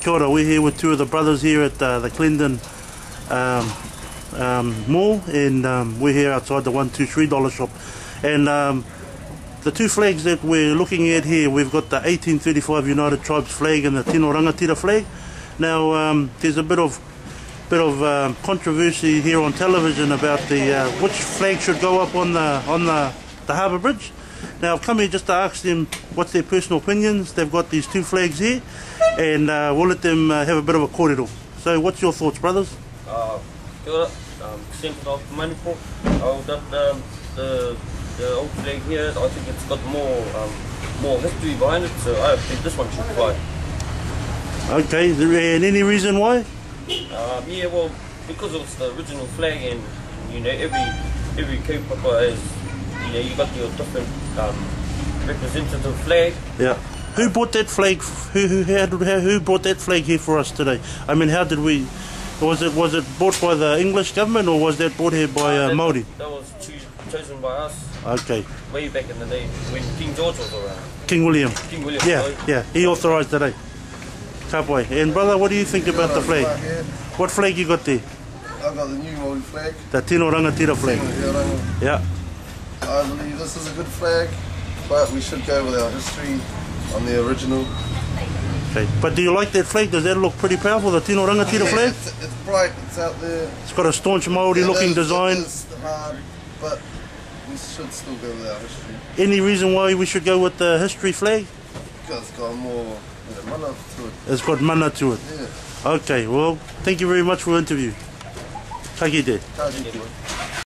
Kia ora, we're here with two of the brothers here at uh, the Clendon um, um, Mall and um, we're here outside the 123 dollar shop. And um, the two flags that we're looking at here we've got the 1835 United Tribes flag and the Tino Rangatira flag. Now um, there's a bit of bit of um, controversy here on television about the uh, which flag should go up on the on the, the harbour bridge. Now I've come here just to ask them what's their personal opinions. They've got these two flags here and uh, we'll let them uh, have a bit of a kōrero. So what's your thoughts brothers? Uh, kia ora, um, Central of Manipo. Oh, that, um, the, the old flag here, I think it's got more um, more history behind it, so I think this one should fly. okay and any reason why? Um, yeah, well, because it's the original flag and, you know, every every kaupapa has, you know, you got your different um, representative flag. Yeah. Who bought that flag? Who who had how, who brought that flag here for us today? I mean, how did we? Was it was it bought by the English government or was that bought here by uh, that, Maori? That was choo- chosen by us Okay, way back in the day when King George was around. King William. King William. Yeah, sorry. yeah, he authorised today. Kapoi. And brother, what do you think about the flag? What flag you got there? I've got the new Maori flag. The Tino Rangatira flag. Yeah, Yeah. I believe this is a good flag, but we should go with our history on the original. Okay. But do you like that flag? Does that look pretty powerful? The Tino Rangatira Yeah, flag? It's, it's bright, it's out there. It's got a staunch Maori looking It is- design. It is hard, but we should still go with our history Any reason why we should go with the history flag? because it's got more you know, mana to it. It's got mana to it. Yeah. Okay, well, thank you very much for the interview. Kite. Ka kite.